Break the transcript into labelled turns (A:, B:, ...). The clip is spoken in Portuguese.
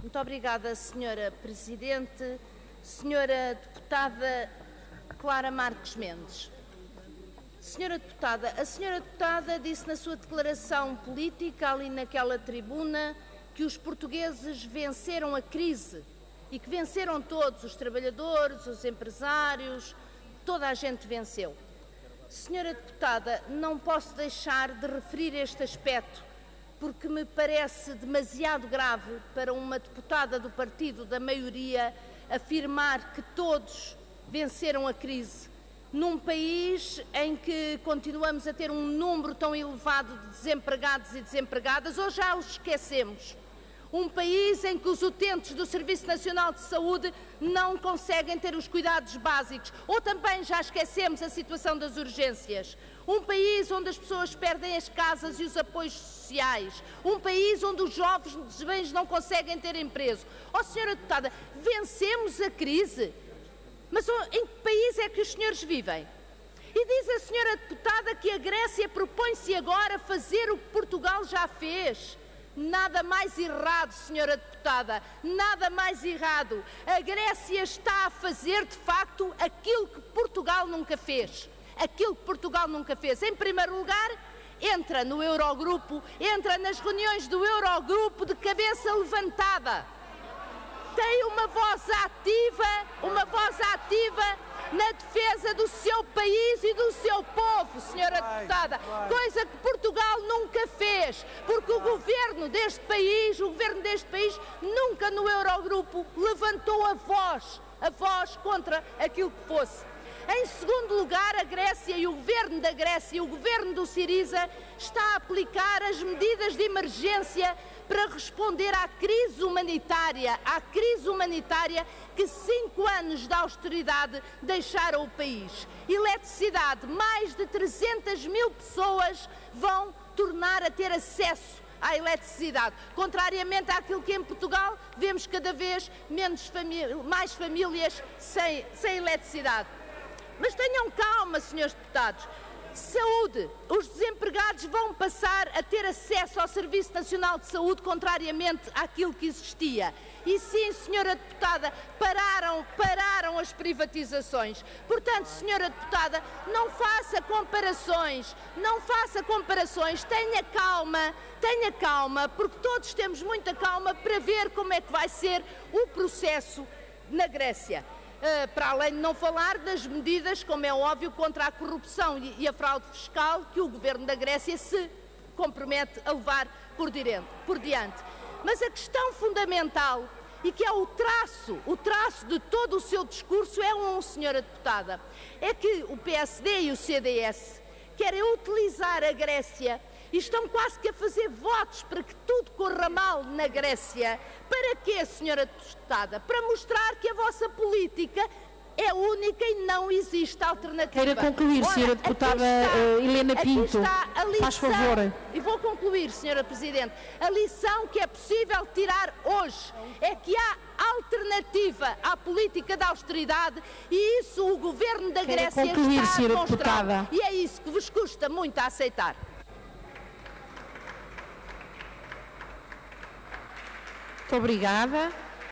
A: Muito obrigada, Senhora Presidente. Senhora Deputada Clara Marques Mendes. Senhora Deputada, a Senhora Deputada disse na sua declaração política, ali naquela tribuna, que os portugueses venceram a crise e que venceram todos, os trabalhadores, os empresários, toda a gente venceu. Senhora Deputada, não posso deixar de referir este aspecto porque me parece demasiado grave para uma deputada do partido da maioria afirmar que todos venceram a crise num país em que continuamos a ter um número tão elevado de desempregados e desempregadas, ou já os esquecemos? Um país em que os utentes do Serviço Nacional de Saúde não conseguem ter os cuidados básicos, ou também já esquecemos a situação das urgências. Um país onde as pessoas perdem as casas e os apoios sociais. Um país onde os jovens não conseguem ter emprego. Ó oh, senhora deputada, vencemos a crise. Mas em que país é que os senhores vivem? E diz a senhora deputada que a Grécia propõe-se agora fazer o que Portugal já fez. Nada mais errado, senhora deputada, nada mais errado. A Grécia está a fazer, de facto, aquilo que Portugal nunca fez. Aquilo que Portugal nunca fez. Em primeiro lugar, entra no Eurogrupo, entra nas reuniões do Eurogrupo de cabeça levantada. Tem uma voz ativa, uma voz ativa na defesa do seu país e do seu povo, senhora deputada, coisa que Portugal nunca fez, porque o governo deste país, o governo deste país nunca no Eurogrupo levantou a voz, a voz contra aquilo que fosse. Em segundo lugar, a Grécia e o governo da Grécia e o governo do Siriza está a aplicar as medidas de emergência para responder à crise humanitária, à crise humanitária que cinco anos de austeridade deixaram o país. Eletricidade, mais de 300 mil pessoas vão tornar a ter acesso à eletricidade. Contrariamente àquilo que em Portugal vemos cada vez menos mais famílias sem, sem eletricidade. Mas tenham calma, senhores deputados. Saúde. Os desempregados vão passar a ter acesso ao Serviço Nacional de Saúde, contrariamente àquilo que existia. E sim, senhora deputada, pararam, pararam as privatizações. Portanto, senhora deputada, não faça comparações, não faça comparações, tenha calma, tenha calma, porque todos temos muita calma para ver como é que vai ser o processo na Grécia. Uh, para além de não falar das medidas, como é óbvio, contra a corrupção e, a fraude fiscal que o governo da Grécia se compromete a levar por, diante, por diante. Mas a questão fundamental e que é o traço, o traço de todo o seu discurso é um, senhora deputada, é que o PSD e o CDS querem utilizar a Grécia e estão quase que a fazer votos para que tudo corra mal na Grécia. Para quê, senhora deputada? Para mostrar que a vossa política é única e não existe alternativa.
B: Queira concluir, Ora, senhora deputada está, uh, Helena Pinto.
A: Lição,
B: faz favor.
A: E vou concluir, senhora Presidente. A lição que é possível tirar hoje é que há alternativa à política da austeridade e isso o governo da
B: Queira
A: Grécia
B: concluir,
A: está a. E é isso que vos custa muito a aceitar.
B: Muito obrigada.